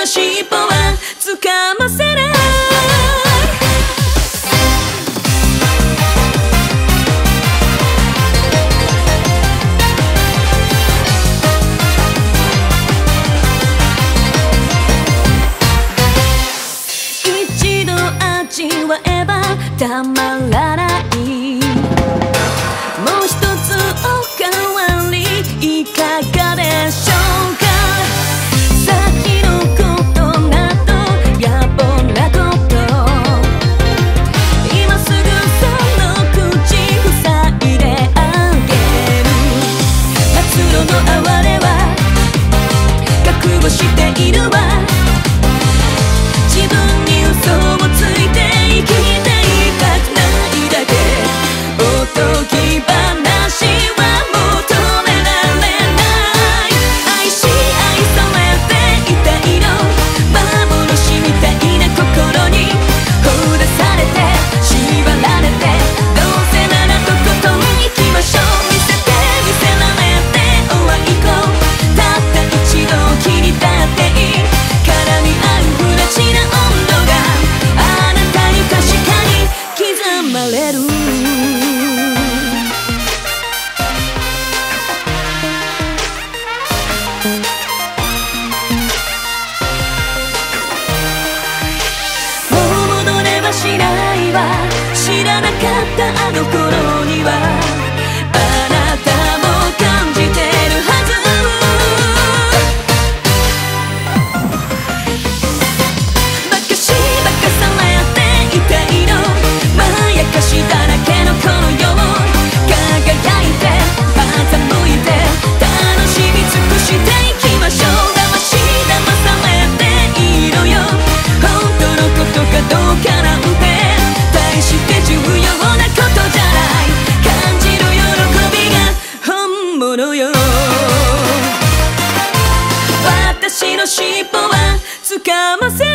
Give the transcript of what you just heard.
の尻尾は掴ませない一度味わえばたまらないいる尻尾はつかませ